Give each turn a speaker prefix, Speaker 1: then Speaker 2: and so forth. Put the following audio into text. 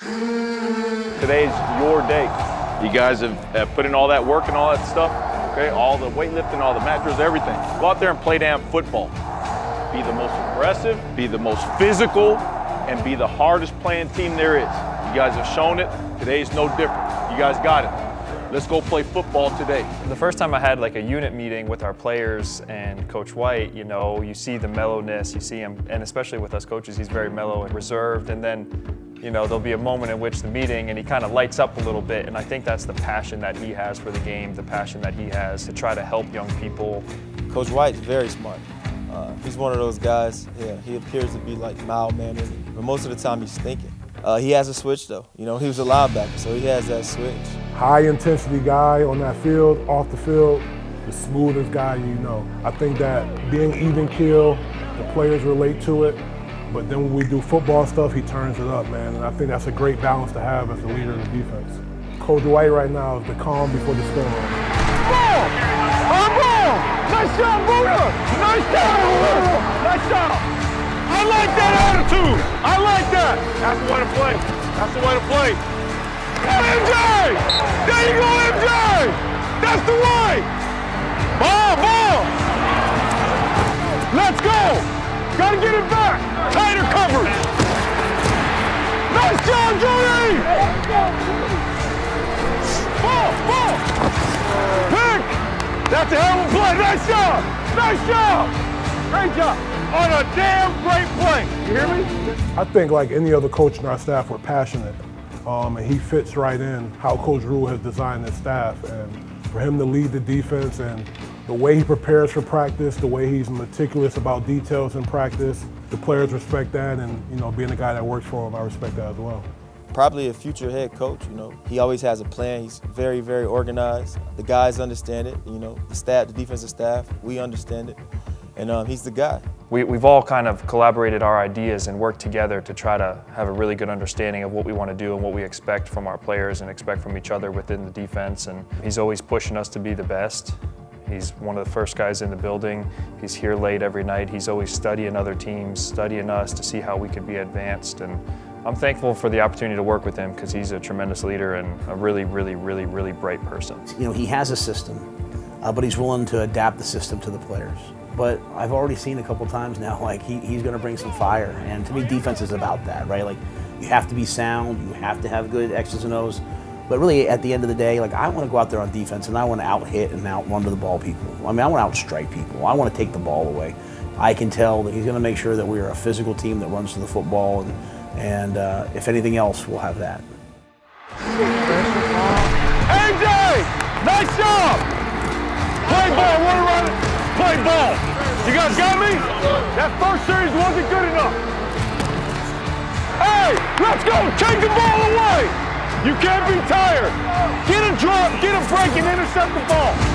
Speaker 1: Today's your day. You guys have, have put in all that work and all that stuff, okay? All the weightlifting, all the mat drills, everything. Go out there and play damn football. Be the most aggressive, be the most physical, and be the hardest playing team there is. You guys have shown it. Today's no different. You guys got it. Let's go play football today.
Speaker 2: The first time I had like a unit meeting with our players and Coach White, you know, you see the mellowness, you see him, and especially with us coaches, he's very mellow and reserved. And then, you know, there'll be a moment in which the meeting and he kind of lights up a little bit. And I think that's the passion that he has for the game, the passion that he has to try to help young people.
Speaker 3: Coach White's very smart. Uh, he's one of those guys, yeah, he appears to be like mild-mannered, but most of the time he's thinking. Uh, he has a switch though. You know, he was a linebacker, so he has that switch.
Speaker 4: High intensity guy on that field, off the field, the smoothest guy you know. I think that being even kill, the players relate to it, but then when we do football stuff, he turns it up, man. And I think that's a great balance to have as the leader of the defense. Coach White right now is the calm before the storm.
Speaker 1: Ball! On ball! Nice job, Buddha! Nice job! Nice job! I like that attitude. I like that. That's the way to play. That's the way to play. MJ! There you go, MJ! That's the way! Gotta get it back. Tighter coverage. Nice job, Jody! Ball, ball! Pick! That's a hell of a play. Nice job! Nice job! Great job! on a damn great play. You hear me?
Speaker 4: I think like any other coach in our staff, we're passionate. Um, and he fits right in how Coach Rhule has designed his staff. And for him to lead the defense and the way he prepares for practice, the way he's meticulous about details in practice, the players respect that. And, you know, being a guy that works for him, I respect that as well.
Speaker 3: Probably a future head coach, you know. He always has a plan. He's very, very organized. The guys understand it, you know. The staff, the defensive staff, we understand it. And um, he's the guy.
Speaker 2: We, we've all kind of collaborated our ideas and worked together to try to have a really good understanding of what we want to do and what we expect from our players and expect from each other within the defense. And he's always pushing us to be the best. He's one of the first guys in the building. He's here late every night. He's always studying other teams, studying us to see how we could be advanced. And I'm thankful for the opportunity to work with him because he's a tremendous leader and a really, really, really, really bright person.
Speaker 5: You know, he has a system, uh, but he's willing to adapt the system to the players. But I've already seen a couple times now, like he, he's going to bring some fire. And to me, defense is about that, right? Like you have to be sound, you have to have good X's and O's. But really, at the end of the day, like I want to go out there on defense and I want to out hit and out run to the ball people. I mean, I want to out strike people. I want to take the ball away. I can tell that he's going to make sure that we are a physical team that runs to the football, and, and uh, if anything else, we'll have that.
Speaker 1: AJ, nice job. Play ball, run it. Play ball. You guys got me? That first series wasn't good enough. Hey, let's go. Take the ball away. You can't be tired. Get a drop, get a break, and intercept the ball.